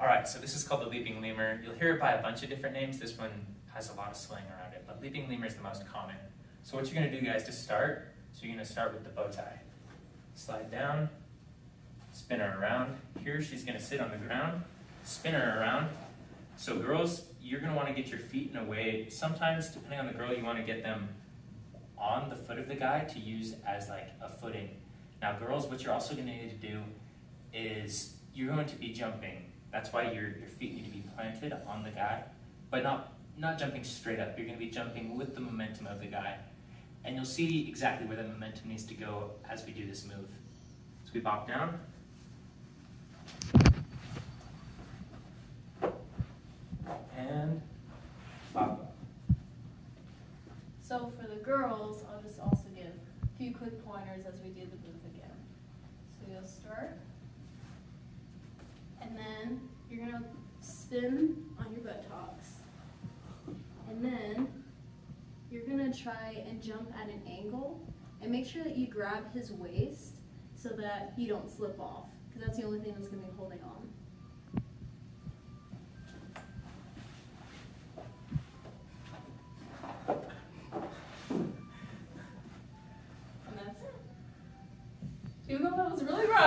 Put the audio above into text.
All right, so this is called the leaping lemur. You'll hear it by a bunch of different names. This one has a lot of slang around it, but leaping lemur is the most common. So what you're gonna do guys to start, so you're gonna start with the bow tie. Slide down, spin her around. Here she's gonna sit on the ground, spin her around. So girls, you're gonna wanna get your feet in a way, sometimes depending on the girl, you wanna get them on the foot of the guy to use as like a footing. Now girls, what you're also gonna need to do is you're going to be jumping. That's why your, your feet need to be planted on the guy, but not, not jumping straight up. You're gonna be jumping with the momentum of the guy. And you'll see exactly where the momentum needs to go as we do this move. So we bop down. And bop. So for the girls, I'll just also give a few quick pointers as we do the move again. So you'll start, spin on your buttocks. And then you're gonna try and jump at an angle and make sure that you grab his waist so that you don't slip off because that's the only thing that's gonna be holding on. And that's it. Even though that was really rough.